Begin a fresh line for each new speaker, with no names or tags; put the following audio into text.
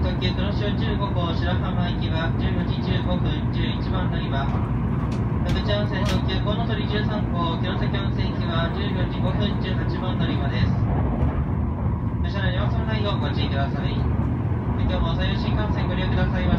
線特急黒潮15号白浜行きは15時15分11番乗り場。福知温泉特急コウノトリ13号城崎温泉行きは14時5分18番乗り場です。車内におその内容をご注意ください。今日も西予新幹線ご利用くださいま